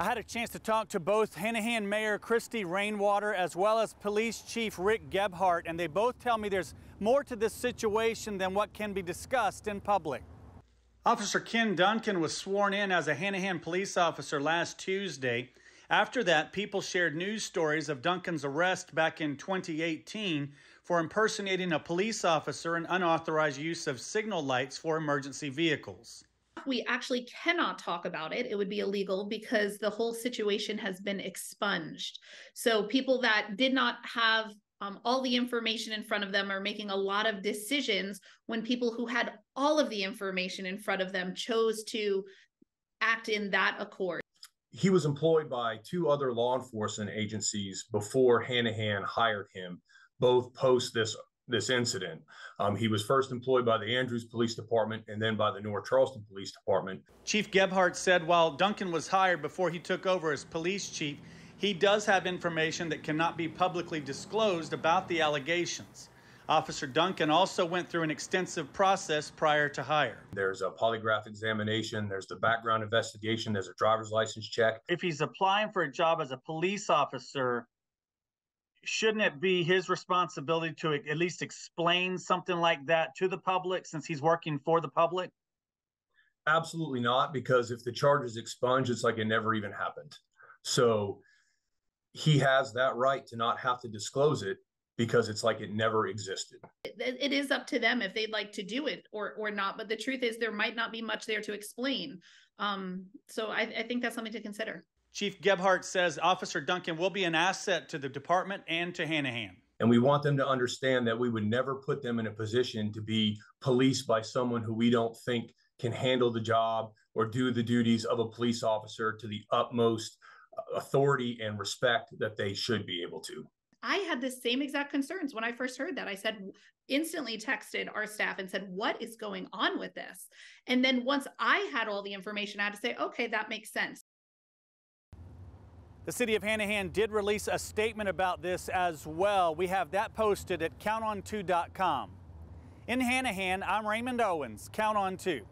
I had a chance to talk to both Hanahan Mayor Christy Rainwater as well as Police Chief Rick Gebhardt, and they both tell me there's more to this situation than what can be discussed in public. Officer Ken Duncan was sworn in as a Hanahan police officer last Tuesday. After that, people shared news stories of Duncan's arrest back in 2018 for impersonating a police officer and unauthorized use of signal lights for emergency vehicles we actually cannot talk about it. It would be illegal because the whole situation has been expunged. So people that did not have um, all the information in front of them are making a lot of decisions when people who had all of the information in front of them chose to act in that accord. He was employed by two other law enforcement agencies before Hanahan hired him, both post this this incident. Um, he was first employed by the Andrews Police Department and then by the North Charleston Police Department. Chief Gebhardt said while Duncan was hired before he took over as police chief, he does have information that cannot be publicly disclosed about the allegations. Officer Duncan also went through an extensive process prior to hire. There's a polygraph examination, there's the background investigation, there's a driver's license check. If he's applying for a job as a police officer, shouldn't it be his responsibility to at least explain something like that to the public since he's working for the public? Absolutely not, because if the charge is expunged, it's like it never even happened. So he has that right to not have to disclose it because it's like it never existed. It is up to them if they'd like to do it or or not. But the truth is, there might not be much there to explain. Um, so I, I think that's something to consider. Chief Gebhardt says Officer Duncan will be an asset to the department and to Hanahan. And we want them to understand that we would never put them in a position to be policed by someone who we don't think can handle the job or do the duties of a police officer to the utmost uh, authority and respect that they should be able to. I had the same exact concerns when I first heard that. I said, instantly texted our staff and said, What is going on with this? And then once I had all the information, I had to say, Okay, that makes sense. The city of Hanahan did release a statement about this as well. We have that posted at counton2.com. In Hanahan, I'm Raymond Owens. Count on 2.